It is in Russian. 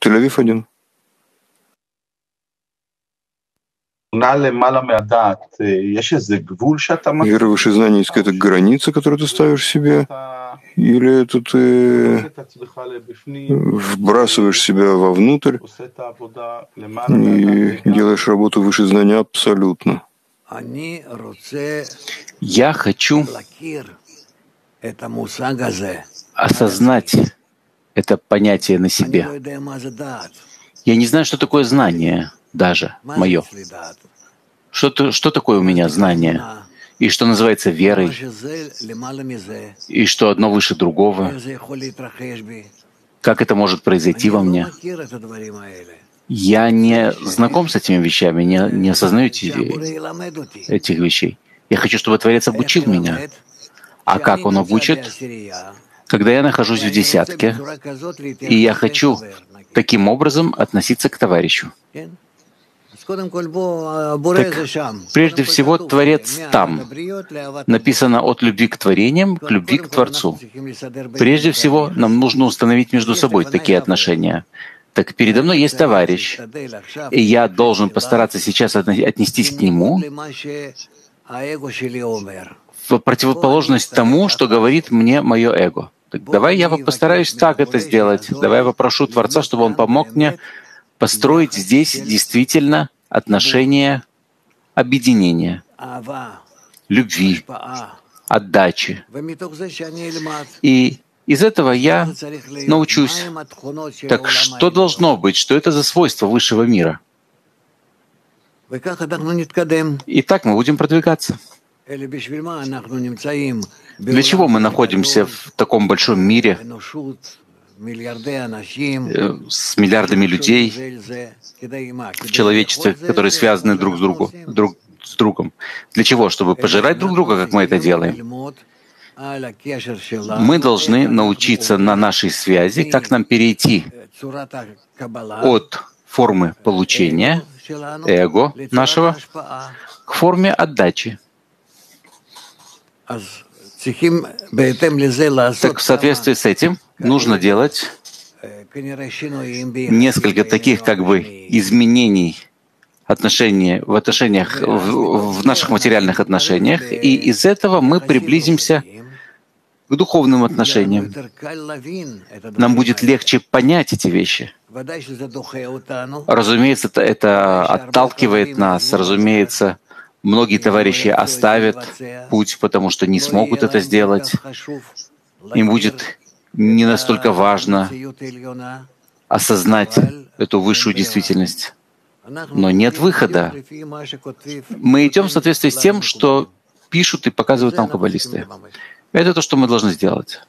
Тель-Авив один. Вера выше знания есть какая-то граница, которую ты ставишь себе? Или это ты вбрасываешь себя вовнутрь и делаешь работу выше знания абсолютно? Я хочу осознать это понятие на себе. Я не знаю, что такое знание даже мое. Что, что такое у меня знание? И что называется верой? И что одно выше другого? Как это может произойти во мне? Я не знаком с этими вещами, не, не осознаю этих вещей. Я хочу, чтобы Творец обучил меня. А как Он обучит? Когда я нахожусь в десятке, и я хочу таким образом относиться к товарищу. Так, прежде всего, Творец там. Написано от любви к творениям к любви к Творцу. Прежде всего, нам нужно установить между собой такие отношения. Так передо мной есть товарищ, и я должен постараться сейчас отнестись к нему в противоположность тому, что говорит мне мое эго. Так давай я постараюсь так это сделать. Давай я попрошу Творца, чтобы он помог мне построить здесь действительно отношения объединения, любви, отдачи. И из этого я научусь. Так что должно быть? Что это за свойство высшего мира? И так мы будем продвигаться. Для чего мы находимся в таком большом мире? Э, с миллиардами людей в человечестве, которые связаны друг с, другу, друг с другом. Для чего? Чтобы пожирать друг друга, как мы это делаем. Мы должны научиться на нашей связи, как нам перейти от формы получения, эго нашего, к форме отдачи. Так в соответствии с этим нужно делать несколько таких как бы изменений отношений, в отношениях, в, в наших материальных отношениях, и из этого мы приблизимся к духовным отношениям. Нам будет легче понять эти вещи. Разумеется, это, это отталкивает нас, разумеется, многие товарищи оставят путь, потому что не смогут это сделать. Им будет не настолько важно осознать эту высшую действительность. Но нет выхода. Мы идем в соответствии с тем, что пишут и показывают нам каббалисты. Это то, что мы должны сделать.